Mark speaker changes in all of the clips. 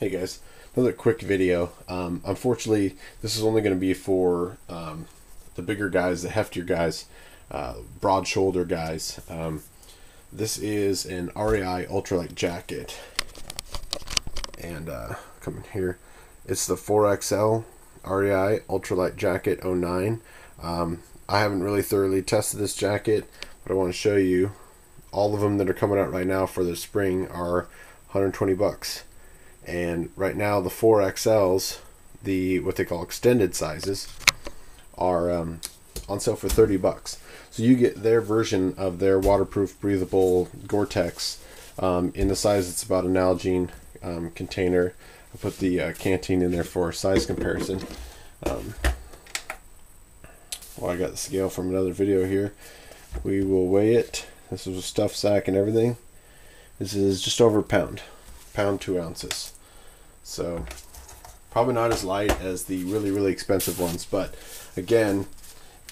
Speaker 1: Hey guys, another quick video. Um, unfortunately, this is only going to be for um, the bigger guys, the heftier guys, uh, broad shoulder guys. Um, this is an REI ultralight jacket, and uh, coming here, it's the 4XL REI ultralight jacket 09. Um, I haven't really thoroughly tested this jacket, but I want to show you all of them that are coming out right now for the spring are 120 bucks and right now the 4XLs the what they call extended sizes are um, on sale for 30 bucks. So you get their version of their waterproof breathable Gore-Tex um, in the size it's about an Nalgene um, container. I put the uh, canteen in there for size comparison. Um, well I got the scale from another video here. We will weigh it. This is a stuff sack and everything. This is just over a pound pound two ounces. So probably not as light as the really really expensive ones, but again,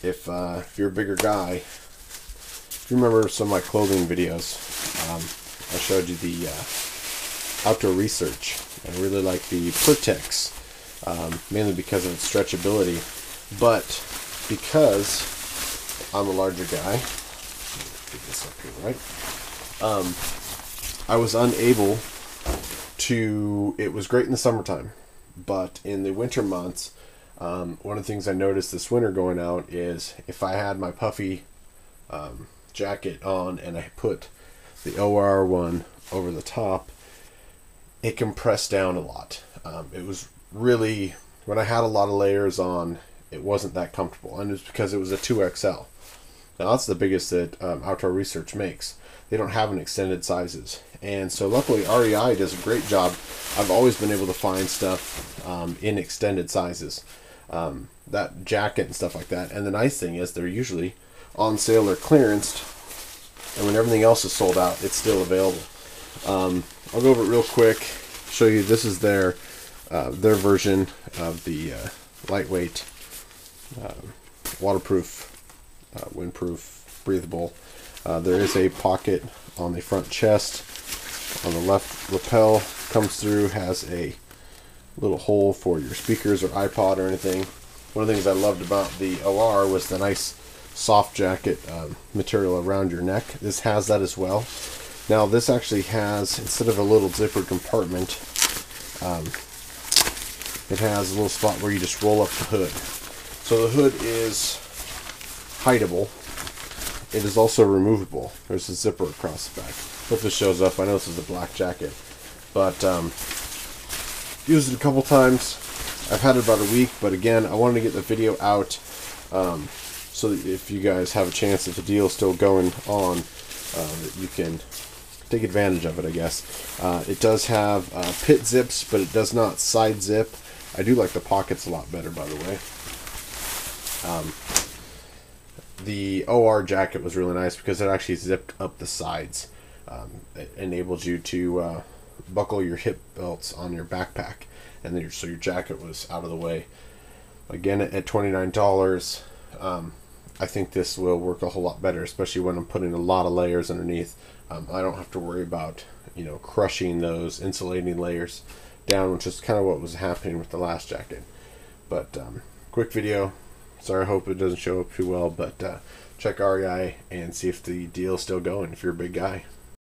Speaker 1: if, uh, if you're a bigger guy, if you remember some of my clothing videos, um, I showed you the uh, outdoor research. I really like the Pertex, um, mainly because of its stretchability, but because I'm a larger guy, get this up here right. Um, I was unable to it was great in the summertime but in the winter months um, one of the things i noticed this winter going out is if i had my puffy um, jacket on and i put the or one over the top it compressed down a lot. Um, it was really when i had a lot of layers on it wasn't that comfortable and it's because it was a 2xl now that's the biggest that um, outdoor research makes they don't have an extended sizes and so luckily REI does a great job. I've always been able to find stuff um, in extended sizes, um, that jacket and stuff like that. And the nice thing is they're usually on sale or clearanced, and when everything else is sold out, it's still available. Um, I'll go over it real quick. Show you this is their uh, their version of the uh, lightweight, uh, waterproof, uh, windproof, breathable. Uh, there is a pocket on the front chest on the left lapel comes through has a little hole for your speakers or iPod or anything. One of the things I loved about the OR was the nice soft jacket um, material around your neck. This has that as well. Now this actually has, instead of a little zipper compartment, um, it has a little spot where you just roll up the hood. So the hood is hideable. It is also removable. There's a zipper across the back. Hope this shows up. I know this is a black jacket. But, um, used it a couple times. I've had it about a week, but again, I wanted to get the video out um, so that if you guys have a chance, if the deal's still going on, uh, you can take advantage of it, I guess. Uh, it does have uh, pit zips, but it does not side zip. I do like the pockets a lot better, by the way. Um, the OR jacket was really nice because it actually zipped up the sides um, it enabled you to uh, buckle your hip belts on your backpack, and then your, so your jacket was out of the way. Again, at twenty nine dollars, um, I think this will work a whole lot better, especially when I'm putting a lot of layers underneath. Um, I don't have to worry about you know crushing those insulating layers down, which is kind of what was happening with the last jacket. But um, quick video. Sorry, I hope it doesn't show up too well, but uh, check REI and see if the deal's still going if you're a big guy.